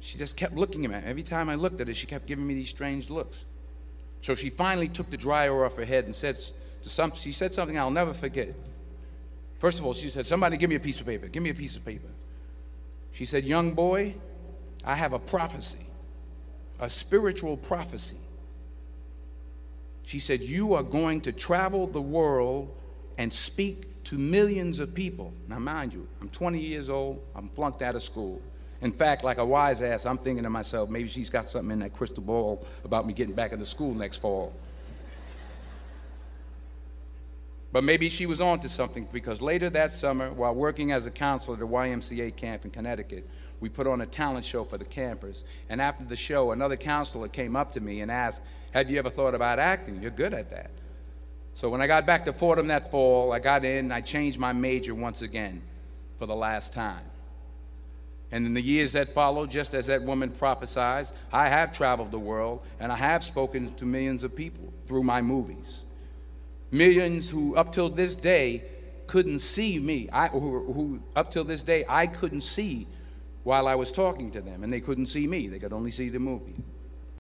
she just kept looking at me. Every time I looked at her, she kept giving me these strange looks. So she finally took the dryer off her head and said, to some, she said something I'll never forget. First of all, she said, Somebody give me a piece of paper. Give me a piece of paper. She said, Young boy, I have a prophecy, a spiritual prophecy. She said, You are going to travel the world and speak to millions of people. Now, mind you, I'm 20 years old, I'm flunked out of school. In fact, like a wise ass, I'm thinking to myself, maybe she's got something in that crystal ball about me getting back into school next fall. But maybe she was on to something because later that summer, while working as a counselor at a YMCA camp in Connecticut, we put on a talent show for the campers. And after the show, another counselor came up to me and asked, Have you ever thought about acting? You're good at that. So when I got back to Fordham that fall, I got in and I changed my major once again for the last time. And in the years that followed, just as that woman prophesied, I have traveled the world and I have spoken to millions of people through my movies. Millions who, up till this day, couldn't see me. I, who, who, up till this day, I couldn't see while I was talking to them, and they couldn't see me. They could only see the movie.